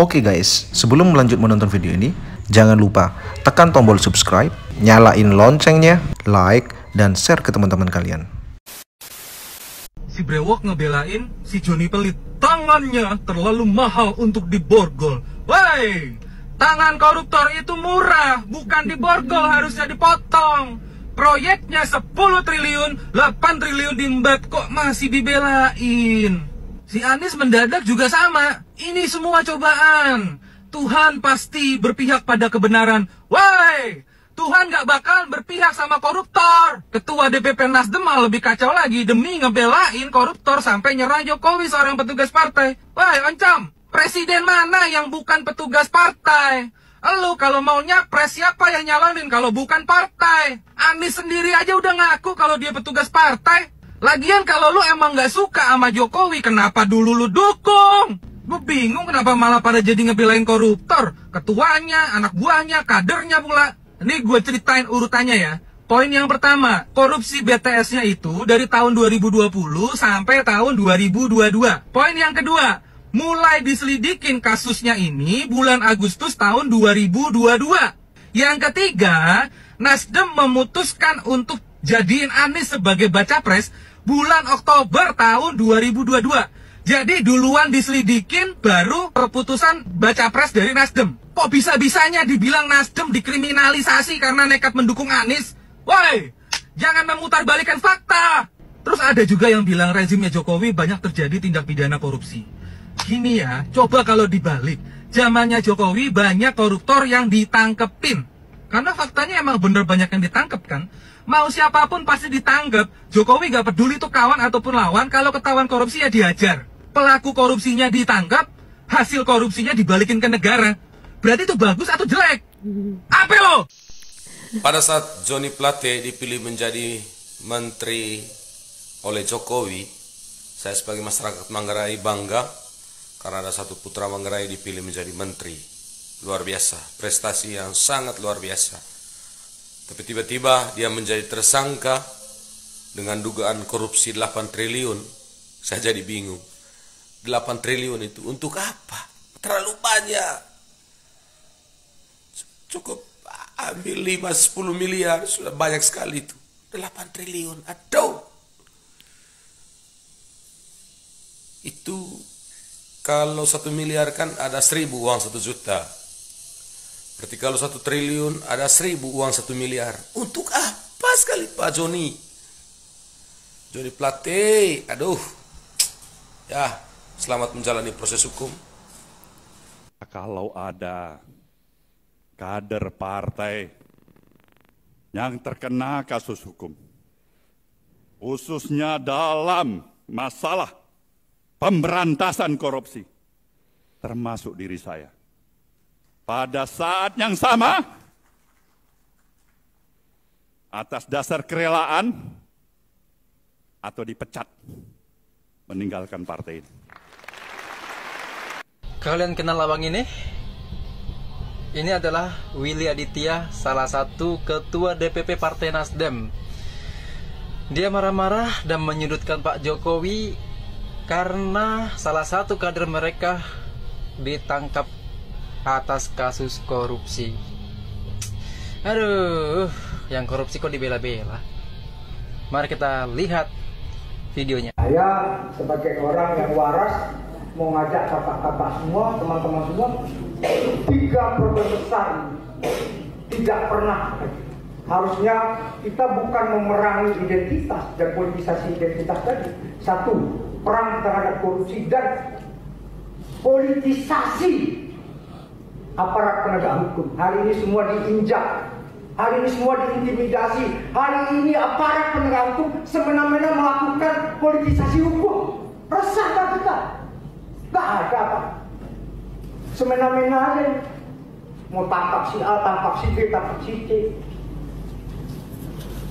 Oke guys, sebelum melanjut menonton video ini, jangan lupa tekan tombol subscribe, nyalain loncengnya, like, dan share ke teman-teman kalian. Si Brewok ngebelain si Joni Pelit. Tangannya terlalu mahal untuk diborgol. Woi, tangan koruptor itu murah, bukan diborgol, harusnya dipotong. Proyeknya 10 triliun, 8 triliun diembat kok masih dibelain. Si Anies mendadak juga sama. Ini semua cobaan. Tuhan pasti berpihak pada kebenaran. Woi, Tuhan gak bakal berpihak sama koruptor. Ketua DPP Nasdem malah lebih kacau lagi demi ngebelain koruptor sampai nyerang Jokowi seorang petugas partai. Woi, oncom, presiden mana yang bukan petugas partai? Lu kalau mau nyapres siapa yang nyalonin kalau bukan partai? Anies sendiri aja udah ngaku kalau dia petugas partai. Lagian kalau lu emang gak suka sama Jokowi, kenapa dulu lu dukung? Gue bingung kenapa malah pada jadi ngebelain koruptor. Ketuanya, anak buahnya, kadernya pula. Ini gue ceritain urutannya ya. Poin yang pertama, korupsi BTS-nya itu dari tahun 2020 sampai tahun 2022. Poin yang kedua, mulai diselidikin kasusnya ini bulan Agustus tahun 2022. Yang ketiga, Nasdem memutuskan untuk jadiin Anies sebagai baca pres bulan Oktober tahun 2022. Jadi duluan diselidikin baru keputusan baca pres dari Nasdem. Kok bisa-bisanya dibilang Nasdem dikriminalisasi karena nekat mendukung Anies? Woi, jangan memutarbalikkan fakta. Terus ada juga yang bilang rezimnya Jokowi banyak terjadi tindak pidana korupsi. Gini ya, coba kalau dibalik. Zamannya Jokowi banyak koruptor yang ditangkepin. Karena faktanya emang bener banyak yang ditangkep kan. Mau siapa pun pasti ditangkap. Jokowi gak peduli tuh kawan ataupun lawan. Kalau ketahuan korupsi ya diajar. Pelaku korupsinya ditangkap. Hasil korupsinya dibalikin ke negara. Berarti itu bagus atau jelek? Apa lo? Pada saat Johnny Plate dipilih menjadi menteri oleh Jokowi, saya sebagai masyarakat Manggarai bangga karena ada satu putra Manggarai dipilih menjadi menteri. Luar biasa, prestasi yang sangat luar biasa. Tapi tiba-tiba dia menjadi tersangka dengan dugaan korupsi 8 triliun. Saya jadi bingung. 8 triliun itu untuk apa? Terlalu banyak. Cukup ambil 5-10 miliar, sudah banyak sekali itu. 8 triliun, aduh. Itu kalau satu miliar kan ada seribu uang satu juta. Berarti kalau satu triliun ada seribu uang satu miliar. Untuk apa sekali Pak Joni? Joni Plate, aduh. Ya, selamat menjalani proses hukum. Kalau ada kader partai yang terkena kasus hukum, khususnya dalam masalah pemberantasan korupsi, termasuk diri saya. Pada saat yang sama, atas dasar kerelaan atau dipecat, meninggalkan partai ini. Kalian kenal abang ini? Ini adalah Willy Aditya, salah satu ketua DPP Partai Nasdem. Dia marah-marah dan menyudutkan Pak Jokowi karena salah satu kader mereka ditangkap atas kasus korupsi. Aduh, yang korupsi kok dibela-bela. Mari kita lihat videonya. Saya sebagai orang yang waras mau ngajak kakak-kakak semua, teman-teman semua, tiga problem besar tidak pernah harusnya kita bukan memerangi identitas dan politisasi identitas tadi. Satu, perang terhadap korupsi dan politisasi aparat penegak hukum. Hari ini semua diinjak, hari ini semua diintimidasi, hari ini aparat penegak hukum semena-mena melakukan politisasi hukum. Resah tak kita? Gak ada apa. Semena-mena aja. Mau tangkap si A, tangkap si B, tangkap si C.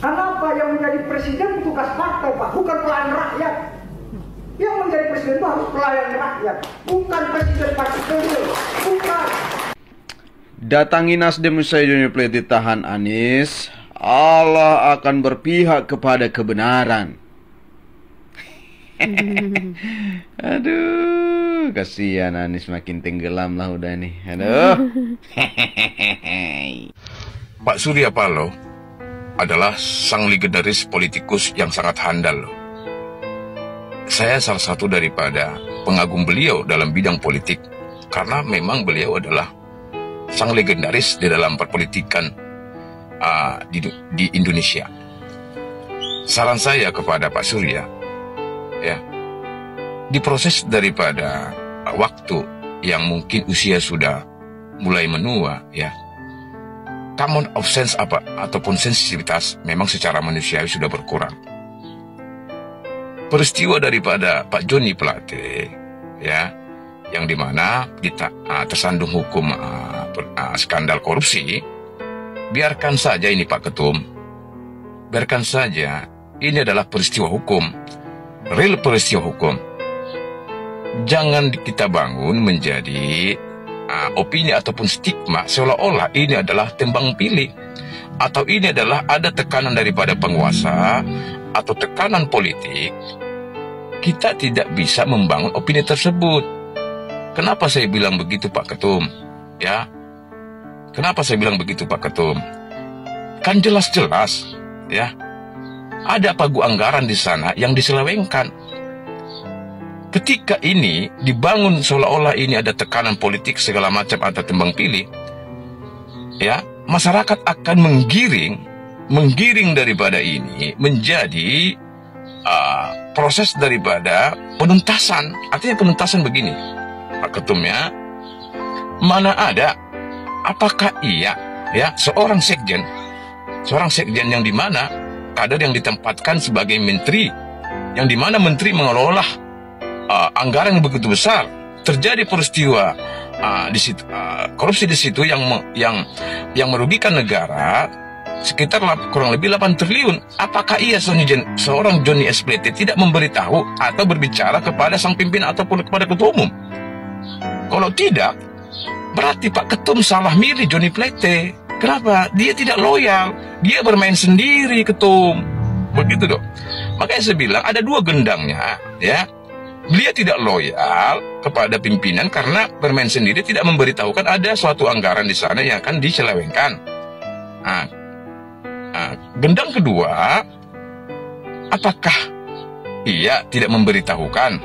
Kenapa yang menjadi presiden tugas partai Pak, bukan pelayan rakyat. Yang menjadi presiden itu harus pelayan rakyat, bukan presiden partai bukan. Datangi Nasdem usai Joni Plate ditahan Anies, Allah akan berpihak kepada kebenaran. Aduh. Kasihan Anis makin tenggelam lah udah nih. Aduh. Pak Surya Paloh adalah sang legendaris politikus yang sangat handal loh. Saya salah satu daripada pengagum beliau dalam bidang politik karena memang beliau adalah sang legendaris di dalam perpolitikan uh, di, di Indonesia. Saran saya kepada Pak Surya, ya, diproses daripada waktu yang mungkin usia sudah mulai menua, ya, common of sense apa ataupun sensitivitas memang secara manusiawi sudah berkurang. Peristiwa daripada Pak Joni Plate, ya, yang di mana kita uh, tersandung hukum uh, uh, skandal korupsi, biarkan saja ini Pak Ketum, biarkan saja ini adalah peristiwa hukum, real peristiwa hukum. Jangan kita bangun menjadi uh, opini ataupun stigma seolah-olah ini adalah tembang pilih atau ini adalah ada tekanan daripada penguasa atau tekanan politik. Kita tidak bisa membangun opini tersebut. Kenapa saya bilang begitu Pak Ketum? Ya kenapa saya bilang begitu Pak Ketum? Kan jelas-jelas ya ada pagu anggaran di sana yang diselewengkan. Ketika ini dibangun seolah-olah ini ada tekanan politik segala macam atau tembang pilih, ya masyarakat akan menggiring, menggiring daripada ini menjadi uh, proses daripada penuntasan. Artinya penuntasan begini, Pak Ketum ya, mana ada, apakah iya? Ya seorang sekjen, seorang sekjen yang di mana kader yang ditempatkan sebagai menteri, yang di mana menteri mengelola uh, anggaran yang begitu besar. Terjadi peristiwa uh, di situ uh, korupsi di situ yang yang yang merugikan negara sekitar kurang lebih 8 triliun. Apakah ia seorang Johnny SPT tidak memberitahu atau berbicara kepada sang pimpinan ataupun kepada ketua umum? Kalau tidak, berarti Pak Ketum salah milih Johnny Plete. Kenapa? Dia tidak loyal. Dia bermain sendiri ketum. Begitu dong. Makanya saya bilang ada dua gendangnya, ya Beliau tidak loyal kepada pimpinan karena bermain sendiri tidak memberitahukan ada suatu anggaran di sana yang akan diselewengkan. Nah, nah, gendang kedua, apakah ia tidak memberitahukan?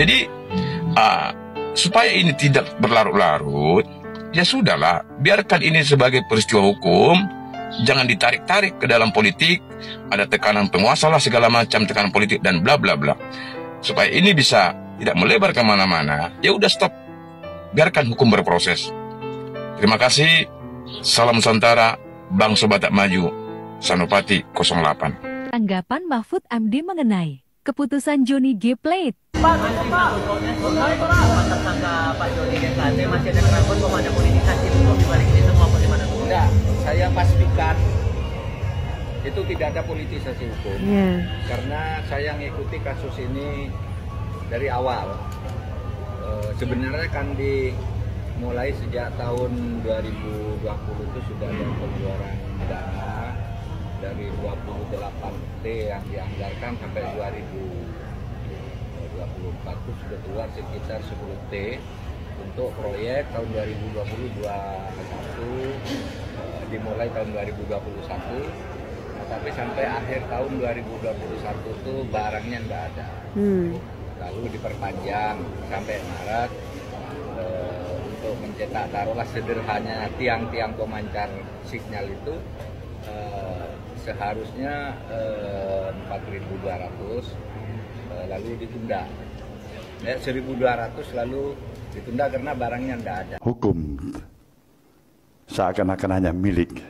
Jadi, uh, supaya ini tidak berlarut-larut, ya sudahlah, biarkan ini sebagai peristiwa hukum, jangan ditarik-tarik ke dalam politik, ada tekanan penguasa lah segala macam tekanan politik dan bla bla bla supaya ini bisa tidak melebar ke mana-mana, ya udah stop. Biarkan hukum berproses. Terima kasih. Salam Nusantara, Bang Sobat Maju, Sanopati 08. Tanggapan Mahfud MD mengenai keputusan Joni G. Plate. Pak, Pak, Pak Joni G. Plate masih ada keraguan bahwa ada politisasi hukum di balik ini semua? Enggak, saya pastikan itu tidak ada politisasi hukum yeah. karena saya mengikuti kasus ini dari awal e, sebenarnya kan dimulai sejak tahun 2020 itu sudah ada pengeluaran dana dari 28 T yang dianggarkan sampai 2024 itu sudah keluar sekitar 10 T untuk proyek tahun 2020 21 e, dimulai tahun 2021 tapi sampai akhir tahun 2021 itu barangnya nggak ada hmm. lalu diperpanjang sampai Maret e, untuk mencetak taruhlah sederhana tiang-tiang pemancar sinyal itu seharusnya e, eh, 4.200 e, lalu ditunda ya 1.200 lalu ditunda karena barangnya nggak ada hukum seakan-akan hanya milik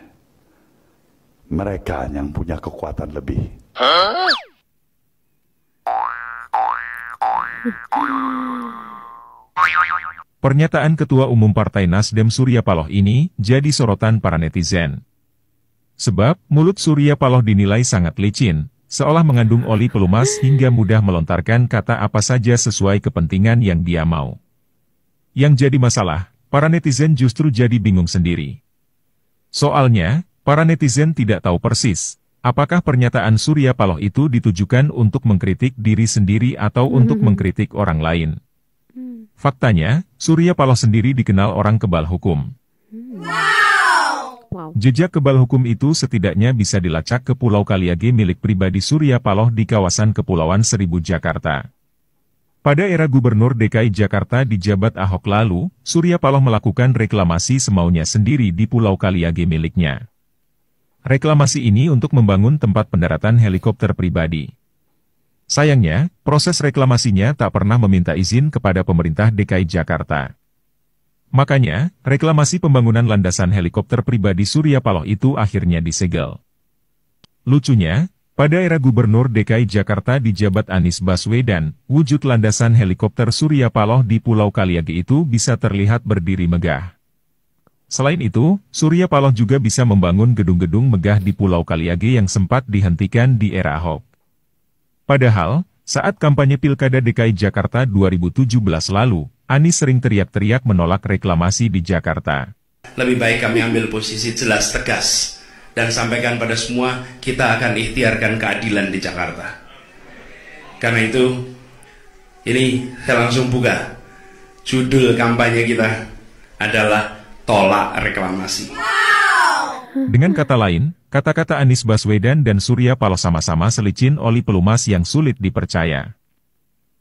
mereka yang punya kekuatan lebih. Pernyataan Ketua Umum Partai Nasdem Surya Paloh ini jadi sorotan para netizen. Sebab, mulut Surya Paloh dinilai sangat licin, seolah mengandung oli pelumas hingga mudah melontarkan kata apa saja sesuai kepentingan yang dia mau. Yang jadi masalah, para netizen justru jadi bingung sendiri. Soalnya, Para netizen tidak tahu persis, apakah pernyataan Surya Paloh itu ditujukan untuk mengkritik diri sendiri atau untuk mengkritik orang lain. Faktanya, Surya Paloh sendiri dikenal orang kebal hukum. Jejak kebal hukum itu setidaknya bisa dilacak ke Pulau Kaliage milik pribadi Surya Paloh di kawasan Kepulauan Seribu, Jakarta. Pada era Gubernur DKI Jakarta di jabat Ahok lalu, Surya Paloh melakukan reklamasi semaunya sendiri di Pulau Kaliage miliknya. Reklamasi ini untuk membangun tempat pendaratan helikopter pribadi. Sayangnya, proses reklamasinya tak pernah meminta izin kepada pemerintah DKI Jakarta. Makanya, reklamasi pembangunan landasan helikopter pribadi Surya Paloh itu akhirnya disegel. Lucunya, pada era Gubernur DKI Jakarta di jabat Anies Baswedan, wujud landasan helikopter Surya Paloh di Pulau Kaliage itu bisa terlihat berdiri megah. Selain itu, Surya Paloh juga bisa membangun gedung-gedung megah di Pulau Kaliage yang sempat dihentikan di era Ahok. Padahal, saat kampanye Pilkada DKI Jakarta 2017 lalu, Anies sering teriak-teriak menolak reklamasi di Jakarta. Lebih baik kami ambil posisi jelas tegas dan sampaikan pada semua kita akan ikhtiarkan keadilan di Jakarta. Karena itu, ini saya langsung buka. Judul kampanye kita adalah tolak reklamasi. Dengan kata lain, kata-kata Anies Baswedan dan Surya Paloh sama-sama selicin oli pelumas yang sulit dipercaya.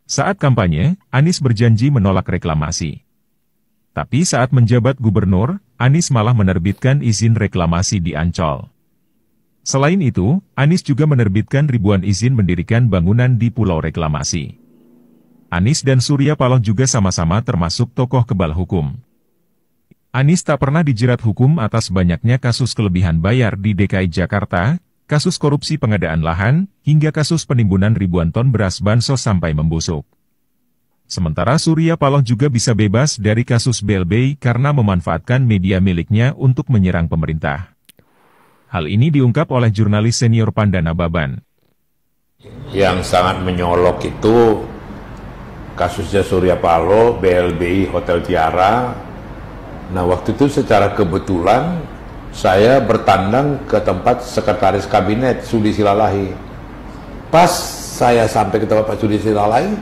Saat kampanye, Anies berjanji menolak reklamasi. Tapi saat menjabat gubernur, Anies malah menerbitkan izin reklamasi di Ancol. Selain itu, Anies juga menerbitkan ribuan izin mendirikan bangunan di Pulau Reklamasi. Anies dan Surya Paloh juga sama-sama termasuk tokoh kebal hukum. Anies tak pernah dijerat hukum atas banyaknya kasus kelebihan bayar di DKI Jakarta, kasus korupsi pengadaan lahan, hingga kasus penimbunan ribuan ton beras bansos sampai membusuk. Sementara Surya Paloh juga bisa bebas dari kasus BLBI karena memanfaatkan media miliknya untuk menyerang pemerintah. Hal ini diungkap oleh jurnalis senior Pandana Baban. Yang sangat menyolok itu kasusnya Surya Paloh, BLBI Hotel Tiara. Nah waktu itu secara kebetulan saya bertandang ke tempat sekretaris kabinet Sudi Silalahi. Pas saya sampai ke tempat Pak Sudi Silalahi,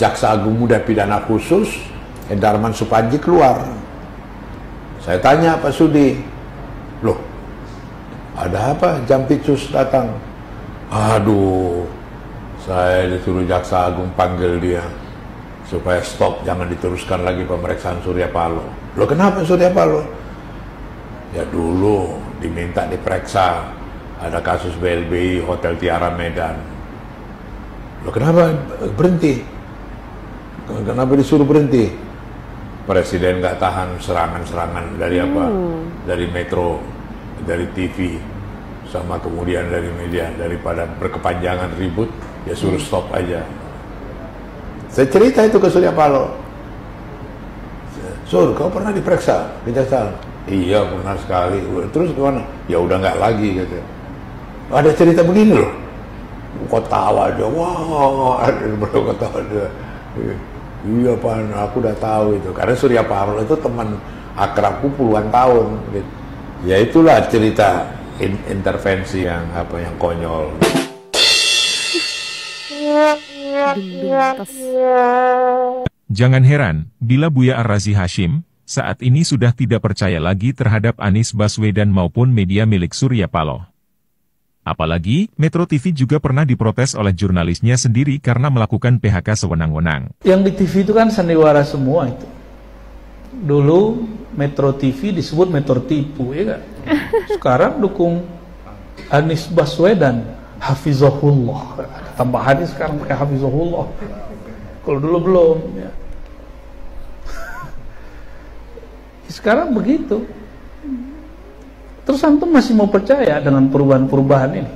Jaksa Agung Muda Pidana Khusus Endarman Supanji keluar. Saya tanya Pak Sudi, loh ada apa Jampitsus datang? Aduh, saya disuruh Jaksa Agung panggil dia supaya stop, jangan diteruskan lagi pemeriksaan Surya Paloh. Loh kenapa Surya Paloh? Ya dulu diminta diperiksa ada kasus BLBI Hotel Tiara Medan. Loh kenapa berhenti? Kenapa disuruh berhenti? Presiden nggak tahan serangan-serangan dari apa? Hmm. Dari Metro, dari TV, sama kemudian dari media. Daripada berkepanjangan ribut, ya suruh hmm. stop aja. Saya cerita itu ke Surya Paloh. Sur, kau pernah diperiksa di Jaksal? Iya, pernah sekali. Terus gimana? Ya udah nggak lagi gitu. Ada cerita begini loh. Kau tawa aja, wah, ada berapa tawa dia. Iya Pak, aku udah tahu itu. Karena Surya Paloh itu teman akrabku puluhan tahun. Gitu. Ya itulah cerita in intervensi yang apa yang konyol. Jangan heran bila Buya Ar-Razi Hashim saat ini sudah tidak percaya lagi terhadap Anies Baswedan maupun media milik Surya Paloh. Apalagi, Metro TV juga pernah diprotes oleh jurnalisnya sendiri karena melakukan PHK sewenang-wenang. Yang di TV itu kan sandiwara semua itu. Dulu Metro TV disebut Metro Tipu, ya kan? Sekarang dukung Anies Baswedan, Hafizahullah. Tambahannya sekarang pakai Hafizahullah. Kalau dulu belum. Ya. Sekarang begitu. Terus antum masih mau percaya dengan perubahan-perubahan ini?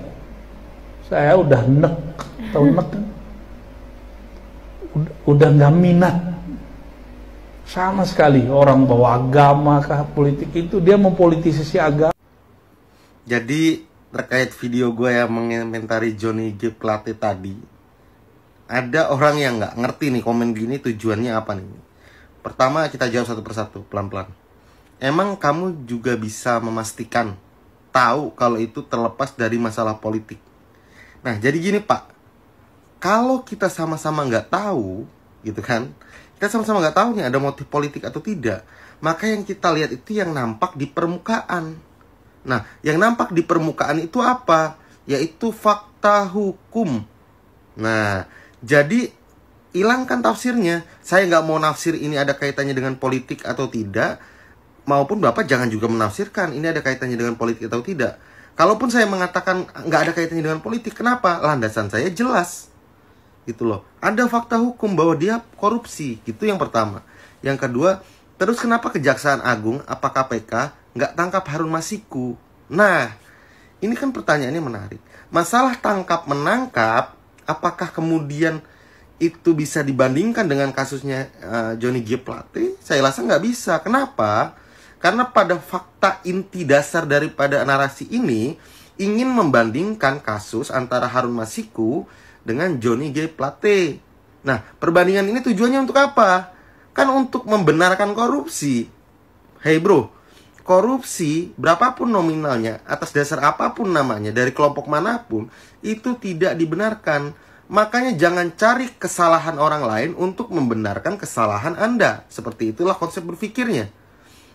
Saya udah nek, tahu nek kan? Udah nggak minat sama sekali orang bawa agama kah politik itu dia mempolitisasi agama. Jadi terkait video gue yang mengomentari Johnny G Plate tadi, ada orang yang nggak ngerti nih komen gini tujuannya apa nih. Pertama kita jawab satu persatu pelan-pelan emang kamu juga bisa memastikan tahu kalau itu terlepas dari masalah politik. Nah, jadi gini Pak, kalau kita sama-sama nggak tahu, gitu kan, Kita sama-sama nggak tahu nih ada motif politik atau tidak. Maka yang kita lihat itu yang nampak di permukaan. Nah, yang nampak di permukaan itu apa? Yaitu fakta hukum. Nah, jadi hilangkan tafsirnya. Saya nggak mau nafsir ini ada kaitannya dengan politik atau tidak. Maupun Bapak jangan juga menafsirkan ini ada kaitannya dengan politik atau tidak. Kalaupun saya mengatakan nggak ada kaitannya dengan politik, kenapa? Landasan saya jelas. Gitu loh. Ada fakta hukum bahwa dia korupsi. Gitu yang pertama. Yang kedua, terus kenapa Kejaksaan Agung, apa KPK, nggak tangkap Harun Masiku? Nah, ini kan pertanyaannya menarik. Masalah tangkap menangkap, apakah kemudian itu bisa dibandingkan dengan kasusnya uh, Johnny G. Plate? Saya rasa nggak bisa. Kenapa? Karena pada fakta inti dasar daripada narasi ini ingin membandingkan kasus antara Harun Masiku dengan Johnny G. Plate. Nah, perbandingan ini tujuannya untuk apa? Kan untuk membenarkan korupsi. Hey bro, korupsi berapapun nominalnya, atas dasar apa pun namanya, dari kelompok mana pun, itu tidak dibenarkan. Makanya jangan cari kesalahan orang lain untuk membenarkan kesalahan Anda. Seperti itulah konsep berpikirnya.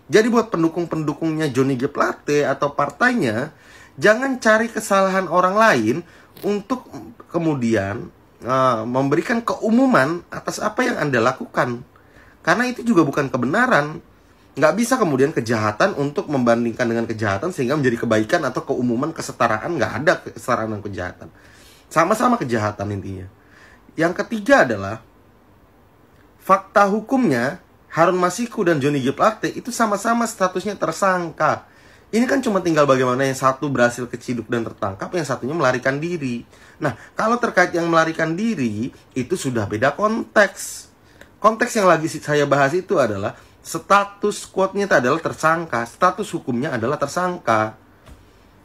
Jadi buat pendukung-pendukungnya Johnny G. Plate atau partainya, jangan cari kesalahan orang lain untuk kemudian uh, memberikan keumuman atas apa yang Anda lakukan. Karena itu juga bukan kebenaran. Nggak bisa kemudian kejahatan untuk membandingkan dengan kejahatan sehingga menjadi kebaikan atau keumuman kesetaraan. Nggak ada kesetaraan dan kejahatan. Sama-sama kejahatan intinya. Yang ketiga adalah fakta hukumnya Harun Masiku dan Johnny G. Plate itu sama-sama statusnya tersangka. Ini kan cuma tinggal bagaimana yang satu berhasil keciduk dan tertangkap, yang satunya melarikan diri. Nah, kalau terkait yang melarikan diri, itu sudah beda konteks. Konteks yang lagi saya bahas itu adalah status quote-nya itu adalah tersangka, status hukumnya adalah tersangka.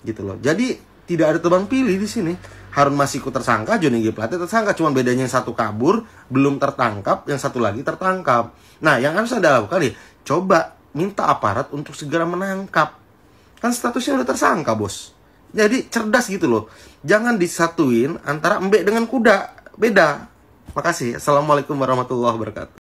Gitu loh. Jadi tidak ada tebang pilih di sini. Harun Masiku tersangka, Johnny G. Plate tersangka. Cuma bedanya yang satu kabur, belum tertangkap, yang satu lagi tertangkap. Nah, yang harus Anda lakukan ya, coba minta aparat untuk segera menangkap. Kan statusnya udah tersangka, bos. Jadi cerdas gitu loh. Jangan disatuin antara embek dengan kuda. Beda. Makasih. Assalamualaikum warahmatullahi wabarakatuh.